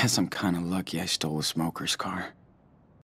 Guess I'm kinda lucky I stole a smoker's car.